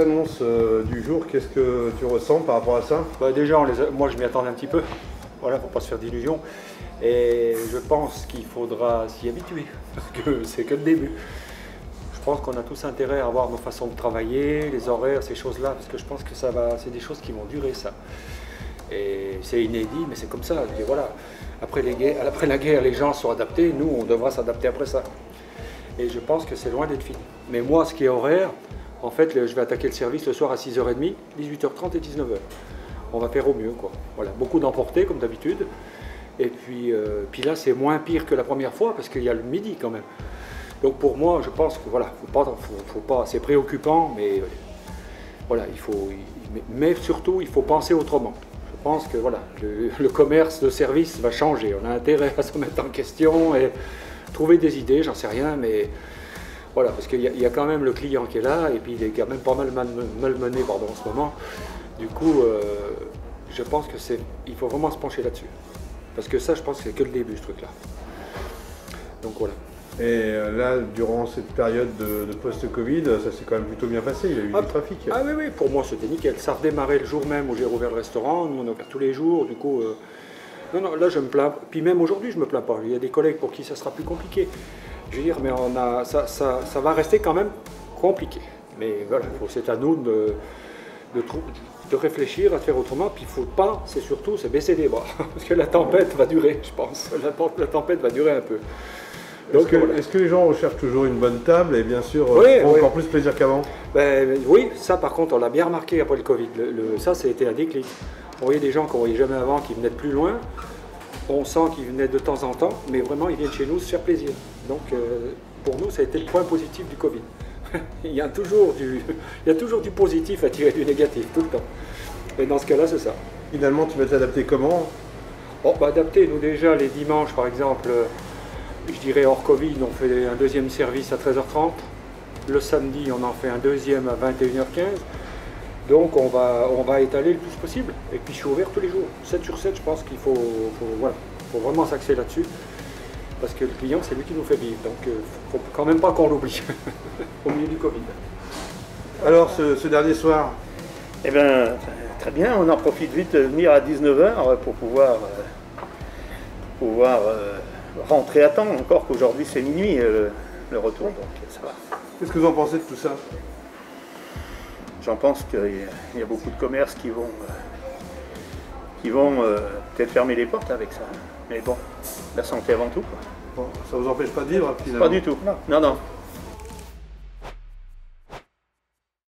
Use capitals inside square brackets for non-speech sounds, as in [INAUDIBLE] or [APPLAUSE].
annonces euh, du jour, qu'est-ce que tu ressens par rapport à ça? Bah, Déjà, moi je m'y attendais un petit peu. Voilà, pour pas se faire d'illusions. Et je pense qu'il faudra s'y habituer, [LAUGHS] parce que c'est que le début. Je pense qu'on a tous intérêt à avoir nos façons de travailler, les horaires, ces choses-là, parce que je pense que ça va, c'est des choses qui vont durer ça. Et c'est inédit, mais c'est comme ça. Voilà. Après, les après la guerre, les gens sont adaptés, nous, on devra s'adapter après ça. Et je pense que c'est loin d'être fini. Mais moi, ce qui est horaire, en fait, je vais attaquer le service le soir à 6h30, 18h30 et 19h. On va faire au mieux, quoi. Voilà, beaucoup d'emportés, comme d'habitude. Et puis, euh, puis là, c'est moins pire que la première fois, parce qu'il y a le midi quand même. Donc pour moi, je pense que voilà, faut pas, faut, c'est préoccupant, mais euh, voilà, il faut, mais, surtout, il faut penser autrement. Je pense que voilà, le, commerce de service va changer. On a intérêt à se remettre en question et trouver des idées, j'en sais rien, mais voilà, parce qu'il y, a- il y a quand même le client qui est là et puis il est quand même pas mal mal- malmené pardon, en ce moment. Du coup, euh, je pense que c'est, il faut vraiment se pencher là-dessus. Parce que ça, je pense que c'est que le début, ce truc-là. Donc voilà. Et euh, là, durant cette période de, de post-Covid, ça s'est quand même plutôt bien passé, il y a eu Ah, du trafic. Ah oui, oui, pour moi c'était nickel. Ça redémarrait le jour même où j'ai rouvert le restaurant. Nous on a ouvert tous les jours. Du coup, euh, non, non, là je me plains. Puis même aujourd'hui je me plains pas. Il y a des collègues pour qui ça sera plus compliqué. Je veux dire, mais on a, ça, ça, ça va rester quand même compliqué. Mais voilà, c'est à nous de, de, réfléchir, à faire autrement. Puis il faut pas, c'est surtout, c'est baisser les bras. [LAUGHS] Parce que la tempête va durer, je pense. La, tem- la tempête va durer un peu. Est-ce que, voilà. est-ce que les gens recherchent toujours une bonne table et bien sûr euh, Oui, font oui. encore plus plaisir qu'avant? Ben, oui, ça par contre, on l'a bien remarqué après le Covid. Le- le- ça, ça a été un déclic. On voyait des gens qu'on voyait jamais avant qui venaient de plus loin. On sent qu'ils venaient de temps en temps, mais vraiment, ils viennent chez nous se faire plaisir. Donc, euh, pour nous, ça a été le point positif du Covid. [LAUGHS] il, y a toujours du, il y a toujours du positif à tirer du négatif, tout le temps. Et dans ce cas-là, c'est ça. Finalement, tu vas t'adapter comment? Bon, bah, adapter, nous déjà, les dimanches, par exemple, euh, je dirais hors Covid, on fait un deuxième service à 13h30. Le samedi, on en fait un deuxième à 21h15. Donc, on va, on va étaler le plus possible. Et puis, je suis ouvert tous les jours. 7 sur 7, je pense qu'il faut, faut- voilà, faut vraiment s'axer là-dessus. Parce que le client, c'est lui qui nous fait vivre. Donc, il ne faut quand même pas qu'on l'oublie [LAUGHS] au milieu du Covid. Alors, ce, ce dernier soir, Eh bien, très bien, on en profite vite de venir à 19h pour pouvoir, euh, pour pouvoir euh, rentrer à temps, encore qu'aujourd'hui c'est minuit euh, le retour, donc ça va. qu'est-ce que vous en pensez de tout ça? J'en pense qu'il y, a- beaucoup de commerces qui vont, euh, qui vont euh, peut-être fermer les portes avec ça. Mais bon, la santé avant tout. quoi. Bon, Ça vous empêche pas de vivre finalement Pas du tout. Non, non.